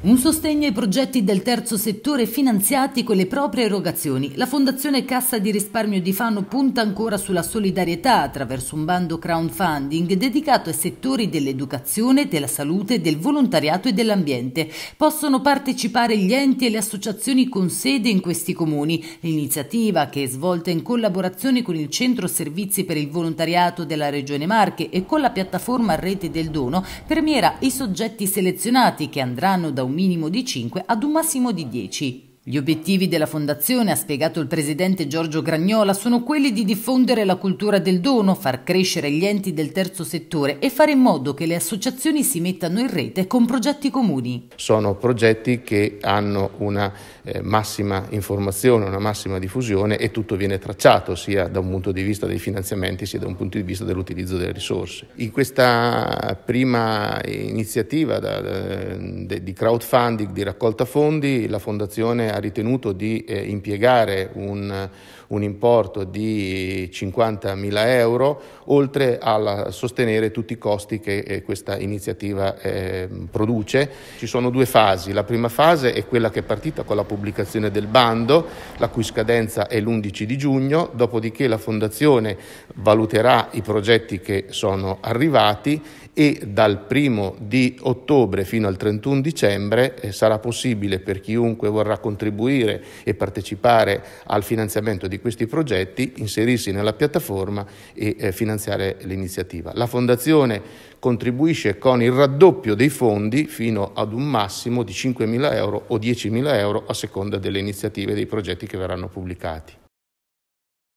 Un sostegno ai progetti del terzo settore finanziati con le proprie erogazioni. La Fondazione Cassa di Risparmio di Fano punta ancora sulla solidarietà attraverso un bando crowdfunding dedicato ai settori dell'educazione, della salute, del volontariato e dell'ambiente. Possono partecipare gli enti e le associazioni con sede in questi comuni. L'iniziativa, che è svolta in collaborazione con il Centro Servizi per il Volontariato della Regione Marche e con la piattaforma Rete del Dono, premiera i soggetti selezionati che andranno da un minimo di 5 ad un massimo di 10. Gli obiettivi della Fondazione, ha spiegato il presidente Giorgio Gragnola, sono quelli di diffondere la cultura del dono, far crescere gli enti del terzo settore e fare in modo che le associazioni si mettano in rete con progetti comuni. Sono progetti che hanno una eh, massima informazione, una massima diffusione e tutto viene tracciato sia da un punto di vista dei finanziamenti sia da un punto di vista dell'utilizzo delle risorse. In questa prima iniziativa da, da, di crowdfunding, di raccolta fondi, la Fondazione ha ritenuto di eh, impiegare un, un, importo di 50.000 euro, oltre a sostenere tutti i costi che eh, questa iniziativa eh, produce. Ci sono due fasi. La prima fase è quella che è partita con la pubblicazione del bando, la cui scadenza è l'11 di giugno, dopodiché la Fondazione valuterà i progetti che sono arrivati e dal primo di ottobre fino al 31 dicembre eh, sarà possibile per chiunque vorrà contribuire e partecipare al finanziamento di questi progetti inserirsi nella piattaforma e eh, finanziare l'iniziativa. La Fondazione contribuisce con il raddoppio dei fondi fino ad un massimo di 5.000 euro o 10.000 euro a seconda delle iniziative e dei progetti che verranno pubblicati.